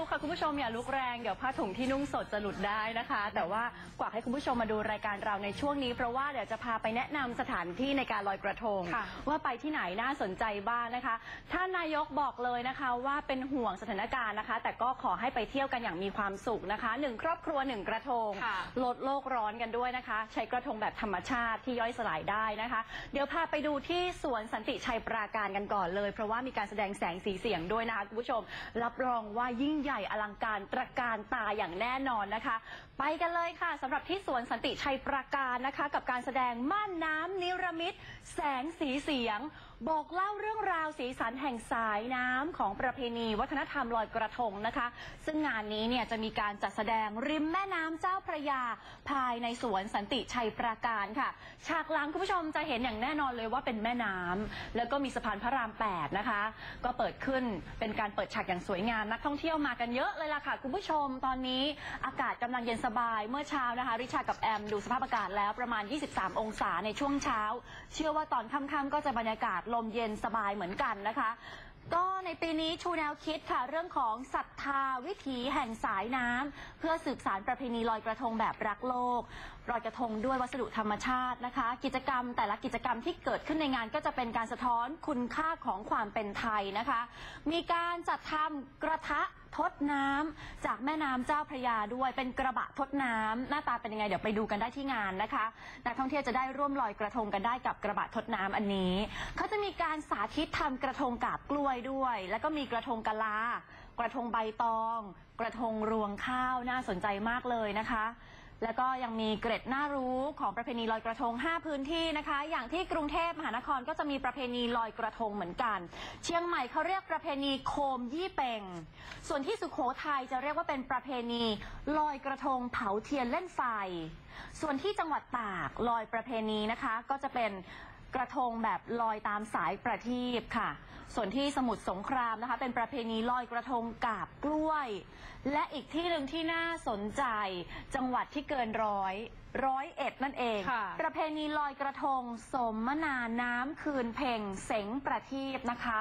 ลุกค่ะคุณผู้ชมอย่าลุกแรงเดี๋ยวผ้าถุงที่นุ่งสดจะหลุดได้นะคะ แต่ว่ากว่าให้คุณผู้ชมมาดูรายการเราในช่วงนี้เพราะว่าเดี๋ยวจะพาไปแนะนำสถานที่ในการลอยกระทง ค่ะว่าไปที่ไหนน่าสนใจบ้างนะคะท่านนายกบอกเลยนะคะว่าเป็นห่วงสถานการณ์นะคะ แต่ก็ขอให้ไปเที่ยวกันอย่างมีความสุขนะคะหนึ่งครอบครัวหนึ่งกระทง ค่ะ ลดโลกร้อนกันด้วยนะคะ ใช้กระทงแบบธรรมชาติที่ย่อยสลายได้นะคะ เดี๋ยวพาไปดูที่สวนสันติชัยปราการกันก่อนเลย เพราะว่ามีการแสดงแสงสีเสียงด้วยนะคะคุณผู้ชม รับรองว่ายิ่งใหญ่อลังการตระการตาอย่างแน่นอนนะคะ ไปกันเลยค่ะสำหรับที่สวนสันติชัยปราการนะคะ กับการแสดงม่านน้ำนิรมิตแสงสีเสียง บอกเล่าเรื่องราวสีสันแห่งสายน้ำของประเพณีวัฒนธรรมลอยกระทงนะคะ ซึ่งงานนี้เนี่ยจะมีการจัดแสดงริมแม่น้ำเจ้าพระยา ภายในสวนสันติชัยปราการค่ะฉากหลังคุณผู้ชมจะเห็นอย่างแน่นอนเลยว่าเป็นแม่น้ำแล้วก็มีสะพานพระราม8นะคะ ก็เปิดขึ้นเป็นการเปิดฉากอย่างสวยงามนักท่องเที่ยวมากันเยอะเลยล่ะค่ะคุณผู้ชมตอนนี้อากาศกำลังเย็นสบายเมื่อเช้านะคะ ริชากับแอม ดูสภาพอากาศแล้วประมาณ 23 องศาในช่วงเช้า เชื่อว่าตอนค่ำๆก็จะบรรยากาศลมเย็นสบายเหมือนกันนะคะ ก็ในปีนี้ชูแนวคิดค่ะเรื่องของศรัทธาวิถีแห่งสายน้ำเพื่อสืบสารประเพณีลอยกระทงแบบรักโลก ลอยกระทงด้วยวัสดุธรรมชาตินะคะ กิจกรรมแต่ละกิจกรรมที่เกิดขึ้นในงานก็จะเป็นการสะท้อนคุณค่าของความเป็นไทยนะคะ มีการจัดทำกระทะทดน้ำจากแม่น้ำเจ้าพระยาด้วยเป็นกระบะทดน้ำหน้าตาเป็นยังไงเดี๋ยวไปดูกันได้ที่งานนะคะนักท่องเที่ยวจะได้ร่วมลอยกระทงกันได้กับกระบะทดน้ำอันนี้เขาจะมีการสาธิตทำกระทงกาบกล้วยด้วย แล้วก็มีกระทงกะลากระทงใบตอง กระทงรวงข้าวน่าสนใจมากเลยนะคะ แล้วก็ยังมีเกร็ดน่ารู้ของประเพณีลอยกระทง 5 พื้นที่นะคะ อย่างที่กรุงเทพมหานครก็จะมีประเพณีลอยกระทงเหมือนกัน เชียงใหม่เขาเรียกประเพณีโคมยี่เป่ง ส่วนที่สุโขทัยจะเรียกว่าเป็นประเพณีลอยกระทงเผาเทียนเล่นไฟ ส่วนที่จังหวัดตากลอยประเพณีนะคะ ก็จะเป็น กระทงแบบลอยตามสายประทีปค่ะ ส่วนที่สมุทรสงครามนะคะ เป็นประเพณีลอยกระทงกาบกล้วย และอีกที่หนึ่งที่น่าสนใจ จังหวัดที่เกินร้อยร้อยเอ็ดนั่นเองค่ะประเพณีลอยกระทงสมมนาน้ำคืนเพ่งเสงประทีปนะคะ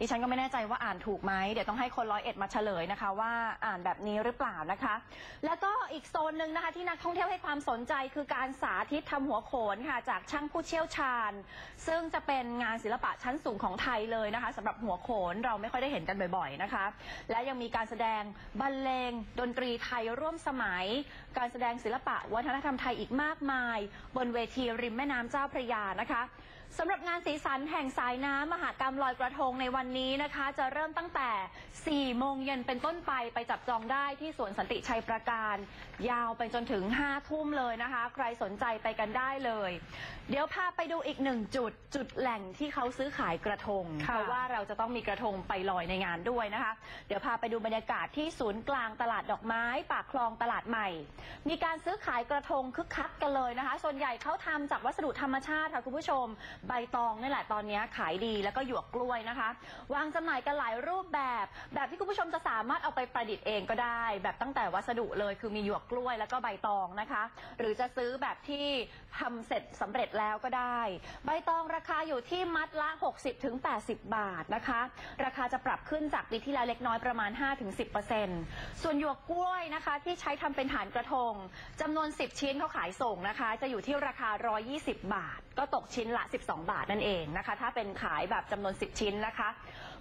ดิฉันก็ไม่แน่ใจว่าอ่านถูกไหมเดี๋ยวต้องให้คนร้อยเอ็ดมาเฉลยนะคะ ว่าอ่านแบบนี้หรือเปล่านะคะ แล้วก็อีกโซนหนึ่งนะคะ ที่นักท่องเที่ยวให้ความสนใจคือการสาธิตทำหัวโขนค่ะ จากช่างผู้เชี่ยวชาญ ซึ่งจะเป็นงานศิลปะชั้นสูงของไทยเลยนะคะสำหรับหัวโขนเราไม่ค่อยได้เห็นกันบ่อยๆนะคะ และยังมีการแสดงบรรเลงดนตรีไทยร่วมสมัย การแสดงศิลปะวัฒนธรรมไทยอีกมากมาย บนเวทีริมแม่น้ำเจ้าพระยานะคะ สำหรับงานสีสันแห่งสายน้ำมหากรรมลอยกระทงในวันนี้นะคะ จะเริ่มตั้งแต่ 4 โมงเย็นเป็นต้นไปไปจับจองได้ที่สวนสันติชัยประการ ยาวไปจนถึง 5 ทุ่มเลยนะคะ ใครสนใจไปกันได้เลย เดี๋ยวพาไปดูอีกหนึ่งจุดจุดแหล่งที่เขาซื้อขายกระทงค่ะเพราะว่าเราจะต้องมีกระทงไปลอยในงานด้วยนะคะ เดี๋ยวพาไปดูบรรยากาศที่ศูนย์กลางตลาดดอกไม้ ปากคลองตลาดใหม่ มีการซื้อขายกระทงคึกคักกันเลยนะคะ ส่วนใหญ่เขาทำจากวัสดุธรรมชาติค่ะคุณผู้ชมใบตองนี่แหละตอนนี้ขายดีแล้วก็หยวกกล้วยนะคะ วางจำหน่ายกันหลายรูปแบบ แบบที่คุณผู้ชมจะสามารถเอาไปประดิษฐ์เองก็ได้ แบบตั้งแต่วัสดุเลยคือมีหยวกกล้วยแล้วก็ใบตองนะคะ หรือจะซื้อแบบที่ทำเสร็จสำเร็จแล้วก็ได้ ใบตองราคาอยู่ที่มัดละ 60ถึง80 บาทนะคะ ราคาจะปรับขึ้นจากปีที่แล้วเล็กน้อยประมาณ 5-10%ส่วนหยวกกล้วยนะคะที่ใช้ทำเป็นฐานกระทงจำนวน 10 ชิ้นเขาขายส่งนะคะ จะอยู่ที่ราคา 120 บาทก็ตกชิ้นละ 12 บาทนั่นเองนะคะ ถ้าเป็นขายแบบจำนวน 10 ชิ้นนะคะ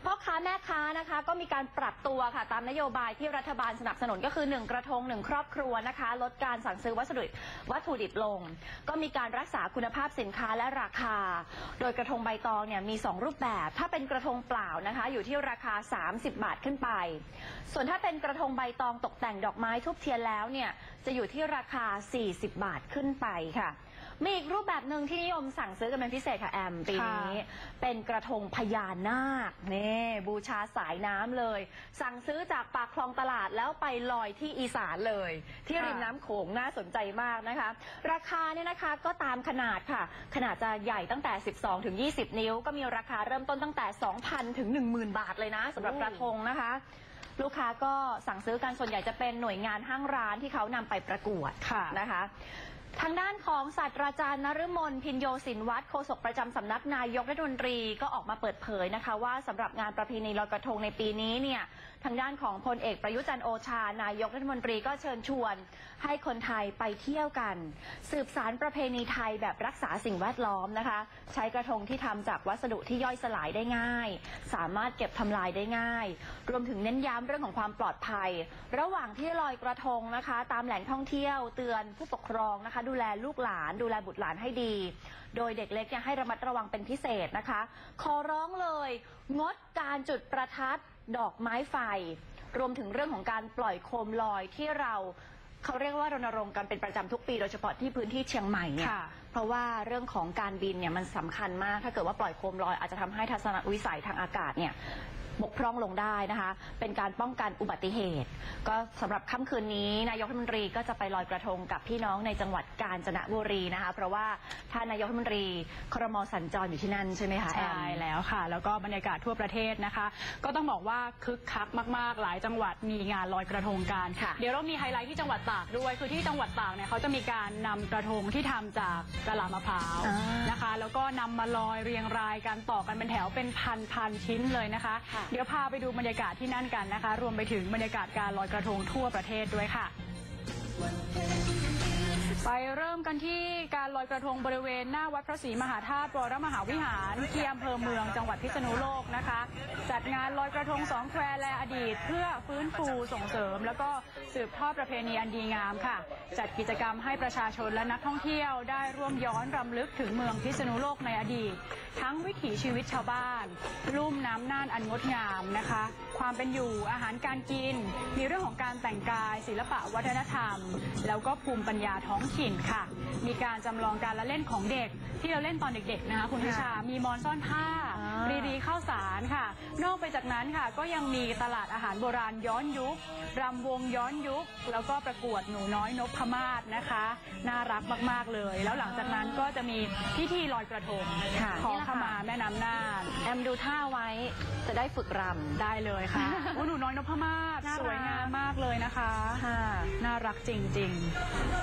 พ่อค้าแม่ค้านะคะ ก็มีการปรับตัวค่ะ ตามนโยบายที่รัฐบาลสนับสนุนก็คือ 1 กระทง 1 ครอบครัวนะคะ ลดการสั่งซื้อวัสดุวัตถุดิบลง ก็มีการรักษาคุณภาพสินค้าและราคา โดยกระทงใบตองเนี่ยมี 2 รูปแบบ ถ้าเป็นกระทงเปล่านะคะ อยู่ที่ราคา 30 บาทขึ้นไป ส่วนถ้าเป็นกระทงใบตองตกแต่งดอกไม้ทุบเทียนแล้วเนี่ยจะอยู่ที่ราคา 40 บาทขึ้นไปค่ะ มีอีกรูปแบบหนึ่งที่นิยมสั่งซื้อกันเป็นพิเศษค่ะแอมปีนี้ เป็นกระทงพญานาคนี่บูชาสายน้ำเลย สั่งซื้อจากปากคลองตลาดแล้วไปลอยที่อีสานเลย ที่ริมน้ำโขงน่าสนใจมากนะคะ ราคาเนี่ยนะคะก็ตามขนาดค่ะ ขนาดจะใหญ่ตั้งแต่ 12 ถึง 20 นิ้ว ก็มีราคาเริ่มต้นตั้งแต่ 2,000 ถึง 10,000 บาทเลยนะสำหรับกระทงนะคะลูกค้าก็สั่งซื้อกันส่วนใหญ่จะเป็นหน่วยงานห้างร้านที่เขานำไปประกวดค่ะนะคะ ทางด้านของศาสตราจารย์นฤมลพินโยสินวัตรโฆษกประจำสำนักนายกรัฐมนตรีก็ออกมาเปิดเผยนะคะว่าสำหรับงานประเพณีลอยกระทงในปีนี้เนี่ยทางด้านของพลเอกประยุจันโอชา นายกรัฐมนตรีก็เชิญชวน ให้คนไทยไปเที่ยวกัน สืบสารประเพณีไทยแบบรักษาสิ่งแวดล้อมนะคะ ใช้กระทงที่ทำจากวัสดุที่ย่อยสลายได้ง่าย สามารถเก็บทำลายได้ง่าย รวมถึงเน้นย้ำเรื่องของความปลอดภัย ระหว่างที่ลอยกระทงนะคะ ตามแหล่งท่องเที่ยวเตือนผู้ปกครองนะคะดูแลลูกหลาน ดูแลบุตรหลานให้ดี โดยเด็กเล็กเนี่ยให้ระมัดระวังเป็นพิเศษนะคะ ขอร้องเลย งดการจุดประทัดดอกไม้ไฟ รวมถึงเรื่องของการปล่อยโคมลอยที่เราเขาเรียกว่ารณรงค์กันเป็นประจำทุกปีโดยเฉพาะที่พื้นที่เชียงใหม่เนี่ยค่ะเพราะว่าเรื่องของการบินเนี่ยมันสำคัญมาก ถ้าเกิดว่าปล่อยโคมลอยอาจจะทำให้ทัศนวิสัยทางอากาศเนี่ย บกพร่องลงได้นะคะ เป็นการป้องกันอุบัติเหตุ ก็สำหรับค่ำคืนนี้นายกรัฐมนตรีก็จะไปลอยกระทงกับพี่น้องในจังหวัดกาญจนบุรีนะคะ เพราะว่าท่านนายกรัฐมนตรีครมสัญจรอยู่ที่นั่นใช่ไหมคะแอใช่มแล้วค่ะ แล้วก็บรรยากาศทั่วประเทศนะคะ ก็ต้องบอกว่าคึกคักมาก ๆ หลายจังหวัดมีงานลอยกระทงกันค่ะเดี๋ยวเรามีไฮไลท์ที่จังหวัดตากด้วยคือที่จังหวัดตากเนี่ยเขาจะมีการนำกระทงที่ทำจากกะลามะพร้าวอ่านนะคะ แล้วก็นำมาลอยเรียงรายกันต่อกันเป็นแถวเป็นพันพันๆชิ้นเลยนะคะค่ะเดี๋ยวพาไปดูบรรยากาศที่นั่นกันนะคะ รวมไปถึงบรรยากาศการลอยกระทงทั่วประเทศด้วยค่ะ ไปเริ่มกันที่การลอยกระทงบริเวณหน้าวัดพระศรีมหาธาตุวรมหาวิหารที่อำเภอเมืองจังหวัดพิษณุโลกนะคะ จัดงานลอยกระทงสองแควและอดีต เพื่อฟื้นฟูส่งเสริม แล้วก็สืบทอดประเพณีอันดีงามค่ะ จัดกิจกรรมให้ประชาชนและนักท่องเที่ยวได้ร่วมย้อนรำลึกถึงเมืองพิษณุโลกในอดีต ทั้งวิถีชีวิตชาวบ้าน ลุ่มน้ำน่านอันงดงามนะคะ ความเป็นอยู่อาหารการกิน มีเรื่องของการแต่งกาย ศิลปะวัฒนธรรม แล้วก็ภูมิปัญญาท้องถิ่นค่ะ มีการจำลองการละเล่นของเด็ก ที่เราเล่นตอนเด็กๆนะคะคุณพิชา มีมอนซ่อนผ้าอ่ารีรีข้าวสารค่ะ นอกไปจากนั้นค่ะ ก็ยังมีตลาดอาหารโบราณย้อนยุครำวงย้อนยุค แล้วก็ประกวดหนูน้อยนพมาศนะคะ น่ารักมากๆเลย แล้วหลังจากนั้นก็จะมีพิธีลอยกระทงค่ะขอนี่แหละขค่ะมาแม่น้ำน่านแอมดูท่าไว้จะได้ฝึกรำได้เลยค่ะโอ้หนูน้อยนพมาศน่ารัก สวยงามมากเลยนะคะ ค่ะ น่ารักจริง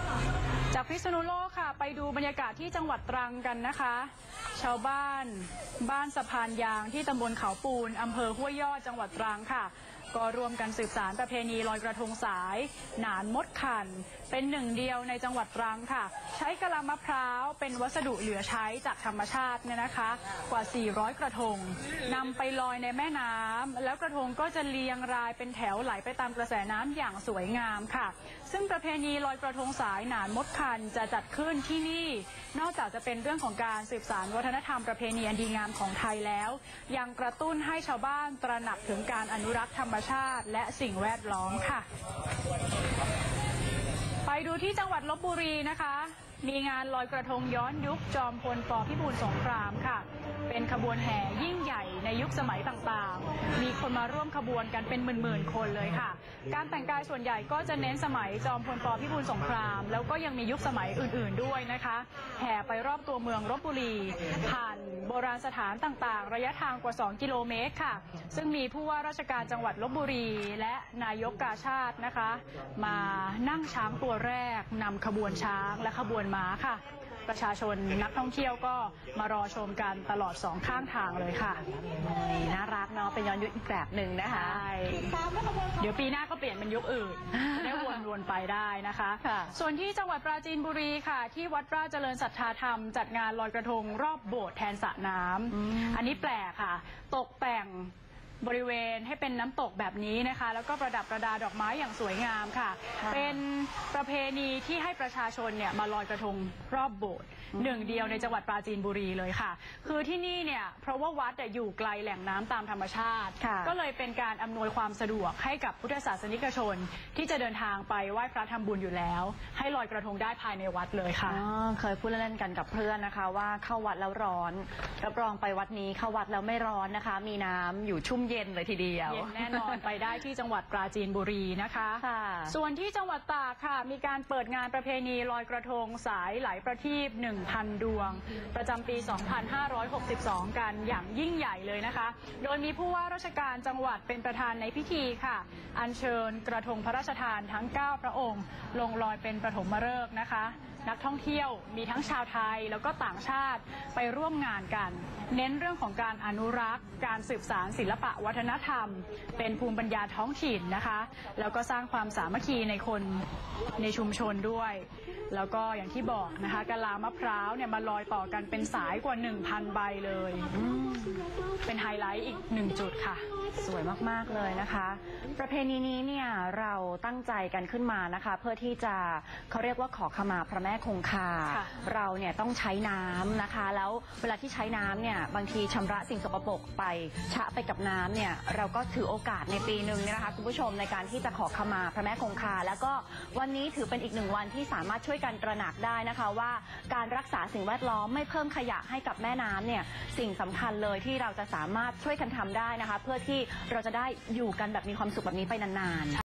ๆ จากพิษณุโลกค่ะ ไปดูบรรยากาศที่จังหวัดตรังกันนะคะ ชาวบ้าน บ้านสะพานยางที่ตำบลเขาปูนอำเภอห้วยยอดจังหวัดตรังค่ะ ก็รวมกันสืบสารประเพณีลอยกระทงสาย หนานมดขัน เป็นหนึ่งเดียวในจังหวัดตรังค่ะ ใช้กะลามะพร้าวเป็นวัสดุเหลือใช้จากธรรมชาติเนี่ยนะคะ กว่า 400 กระทงนำไปลอยในแม่น้ำแล้วกระทงก็จะเรียงรายเป็นแถวไหลไปตามกระแสน้ำอย่างสวยงามค่ะ ซึ่งประเพณีลอยกระทงสายหนานมดคันจะจัดขึ้นที่นี่ นอกจากจะเป็นเรื่องของการสืบสานวัฒนธรรมประเพณีอันดีงามของไทยแล้ว ยังกระตุ้นให้ชาวบ้านตระหนักถึงการอนุรักษ์ธรรมชาติ และสิ่งแวดล้อมค่ะ ไปดูที่จังหวัดลบบุรีนะคะ มีงานลอยกระทงย้อนยุคจอมพลปพิบูลสงครามค่ะ เป็นขบวนแห่ยิ่งใหญ่ในยุคสมัยต่างๆ มีคนมาร่วมขบวนกันเป็นหมื่นๆคนเลยค่ะ การแต่งกายส่วนใหญ่ก็จะเน้นสมัยจอมพลปพิบูลสงคราม แล้วก็ยังมียุคสมัยอื่นๆด้วยนะคะ แห่ไปรอบตัวเมืองลบบุรีผ่านบราณ สถานต่างๆ ระยะทางกว่า 2 กิโลเมตรค่ะ ซึ่งมีผู้ว่าราชการจังหวัดลบบุรี และนายกกาชาตินะคะ มานั่งช้างตัวแรกนำขบวนช้างและขบวนม้าค่ะ ประชาชนนักท่องเที่ยวก็มารอชมกันตลอดสองข้างทางเลยค่ะ น่ารักเนาะเป็นย้อนยุคอีกแบบหนึ่งนะคะ ใช่ เดี๋ยวปีหน้าก็เปลี่ยนเป็นยุคอื่นจะได้วนๆไปได้นะคะ ค่ะ ส่วนที่จังหวัดปราจีนบุรีค่ะ ที่วัดราชเจริญศรัทธาธรรม จัดงานลอยกระทงรอบโบสถ์แทนสระน้ำอืมอันนี้แปลกค่ะ ตกแต่ง บริเวณให้เป็นน้ำตกแบบนี้นะคะ แล้วก็ประดับประดาดอกไม้อย่างสวยงามค่ะ ค่ะเป็นประเพณีที่ให้ประชาชนเนี่ยมาลอยกระทงรอบโบสถ์หนึ่งเดียวในจังหวัดปราจีนบุรีเลยค่ะ คือที่นี่เนี่ยเพราะว่าวัดเนี่ยอยู่ไกลแหล่งน้ำตามธรรมชาติ ค่ะ ก็เลยเป็นการอำนวยความสะดวกให้กับพุทธศาสนิกชน ที่จะเดินทางไปไหว้พระทำบุญอยู่แล้ว ให้ลอยกระทงได้ภายในวัดเลยค่ะ อ๋อเคยพูดเล่นๆกันกับเพื่อนนะคะ ว่าเข้าวัดแล้วร้อนรับรองไปวัดนี้เข้าวัดแล้วไม่ร้อนนะคะ มีน้ำอยู่ชุ่มเย็นเลยทีเดียว เย็นแน่นอนไปได้ที่จังหวัดปราจีนบุรีนะคะค่ะส่วนที่จังหวัดตากค่ะ มีการเปิดงานประเพณีลอยกระทงสายไหลประทีป1,000 ดวง ประจำปี 2562 กันอย่างยิ่งใหญ่เลยนะคะ โดยมีผู้ว่าราชการจังหวัดเป็นประธานในพิธีค่ะ อัญเชิญกระทงพระราชทานทั้ง 9 พระองค์ ลงลอยเป็นประถมฤกษ์นะคะ นักท่องเที่ยว มีทั้งชาวไทยแล้วก็ต่างชาติไปร่วมงานกัน เน้นเรื่องของการอนุรักษ์ การสืบสารศิลปะวัฒนธรรม เป็นภูมิปัญญาท้องถิ่นนะคะ แล้วก็สร้างความสามัคคีในคนในชุมชนด้วย แล้วก็อย่างที่บอกนะคะกะลามะพร้าวเนี่ยมาลอยต่อกันเป็นสายกว่า 1,000 ใบเลย เป็นไฮไลท์อีกหนึ่งจุดค่ะ สวยมาก ๆ เลยนะคะ ประเพณีนี้เนี่ยเราตั้งใจกันขึ้นมานะคะ เพื่อที่จะเขาเรียกว่าขอขมาพระแม่คงคา ค่ะเราเนี่ยต้องใช้น้ำนะคะ แล้วเวลาที่ใช้น้ำเนี่ยบางทีชำระสิ่งสกปรกไปชะไปกับน้ำเนี่ยเราก็ถือโอกาสในปีหนึ่งเนี่ยนะคะคุณผู้ชมในการที่จะขอขมาพระแม่คงคา แล้วก็วันนี้ถือเป็นอีกหนึ่งวันที่สามารถช่วยกันตระหนักได้นะคะ ว่าการรักษาสิ่งแวดล้อมไม่เพิ่มขยะให้กับแม่น้ำเนี่ยสิ่งสำคัญเลยที่เราจะสามารถช่วยกันทำได้นะคะ เพื่อที่เราจะได้อยู่กันแบบมีความสุขแบบนี้ไปนานๆ